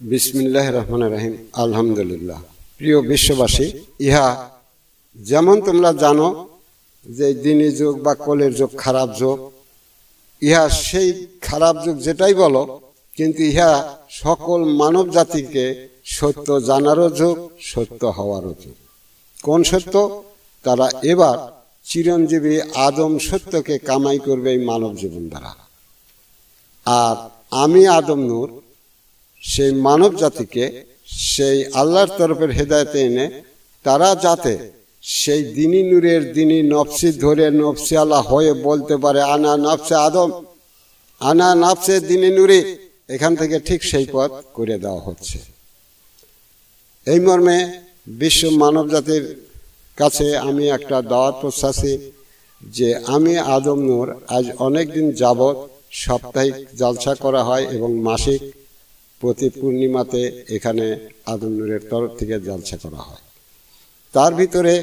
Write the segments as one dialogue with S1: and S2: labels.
S1: বিসমিল্লাহ রহমান রাহিম আলহামদুলিল্লাহ। প্রিয় বিশ্ববাসী, ইহা যেমন তোমরা জানো যে দিনী যুগ বা কলের যুগ খারাপ যুগ, ইহা সেই খারাপ যুগ যেটাই বলো, কিন্তু ইহা সকল মানব জাতিকে সত্য জানারও যুগ, সত্য হওয়ারও যুগ। কোন সত্য? তারা এবার চিরঞ্জীবী আদম সত্যকে কামাই করবে এই মানব জীবন দ্বারা। আর আমি আদম নূর সেই মানব জাতিকে সেই আল্লাহর তরফের হেদায়তে এনে তারা যাতে সেই দিনী নূরের দিনী নফসি ধরে নফসি আল্লাহ হয়ে বলতে পারে, আনা নফসে আদম, আনা নফসে দিনী নূরে। এখান থেকে ঠিক সেই পথ করে দেওয়া হচ্ছে। এই মর্মে বিশ্ব মানব জাতির কাছে আমি একটা দাওয়াত প্রশ্বাসী যে আমি আদম নূর আজ অনেক দিন যাবৎ সাপ্তাহিক জালসা করা হয় এবং মাসিক প্রতি পূর্ণিমাতে এখানে আদম নূরের তরফ থেকে জালসা করা হয়। তার ভিতরে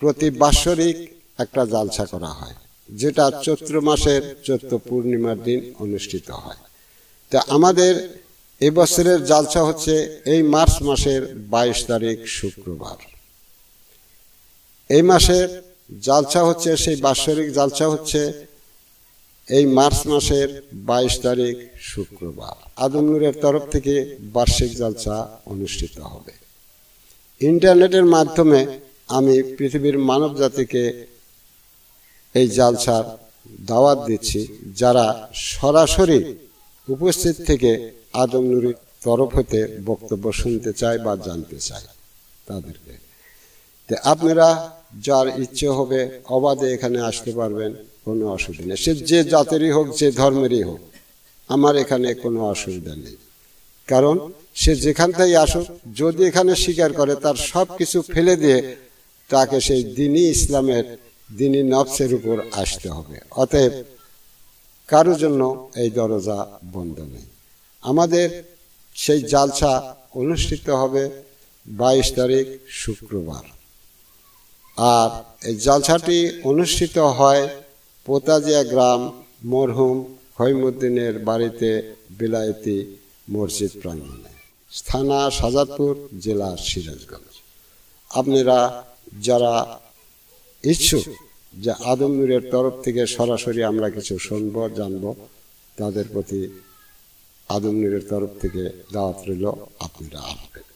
S1: প্রতি বাৎসরিক একটা জালসা করা হয়, যেটা চৈত্র মাসের চৈত্র পূর্ণিমার দিন অনুষ্ঠিত হয়। তা আমাদের এবছরের জালসা হচ্ছে এই মার্চ মাসের বাইশ তারিখ শুক্রবার। এই মাসের জালসা হচ্ছে, সেই বাৎসরিক জালসা হচ্ছে এই মার্চ মাসের বাইশ তারিখ শুক্রবার। আদমনুরের তরফ থেকে বার্ষিক জালসা অনুষ্ঠিত হবে। ইন্টারনেটের মাধ্যমে আমি পৃথিবীর মানব জাতিকে এই জালসার দাওয়াত দিচ্ছি, যারা সরাসরি উপস্থিত থেকে আদমনুরির তরফ হতে বক্তব্য শুনতে চায় বা জানতে চায় তাদেরকে। আপনারা যার ইচ্ছে হবে অবাধে এখানে আসতে পারবেন। কোনো অসুবিধা নেই। সে যে জাতেরই হোক, যে ধর্মেরই হোক, আমার এখানে কোনো অসুবিধা নেই। কারণ সে যেখান থেকে আসুক, যদি এখানে স্বীকার করে, তার সব কিছু ফেলে দিয়ে তাকে সেই দিনই ইসলামের, দিনই নফসের উপর আসতে হবে। অতএব কারোর জন্য এই দরজা বন্ধ নেই। আমাদের সেই জালসা অনুষ্ঠিত হবে বাইশ তারিখ শুক্রবার। আর এই জালসাটি অনুষ্ঠিত হয় পোতাজিয়া গ্রাম মরহুম খৈমুদ্দিনের বাড়িতে বিলায়তি মসজিদ প্রাঙ্গণে। স্থানা সাজাদপুর জেলা সিরাজগঞ্জ। আপনারা যারা ইচ্ছুক যে আদমনুরের তরফ থেকে সরাসরি আমরা কিছু শুনব, জানব, তাদের প্রতি আদমনুরের তরফ থেকে দাওয়াত রইল, আপনারা আসবেন।